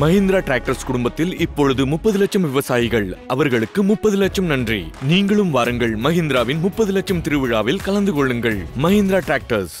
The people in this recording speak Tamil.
மஹிந்திரா டிராக்டர்ஸ் குடும்பத்தில் இப்பொழுது முப்பது லட்சம் விவசாயிகள். அவர்களுக்கு முப்பது லட்சம் நன்றி. நீங்களும் வாருங்கள் மஹிந்திராவின் முப்பது லட்சம் திருவிழாவில் கலந்து கொள்ளுங்கள். மஹிந்திரா டிராக்டர்ஸ்.